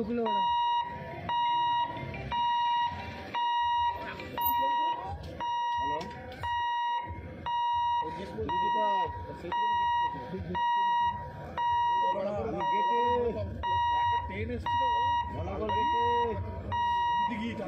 ঢুকলো ওরা একটা ট্রেন এসেছিল গিয়েটা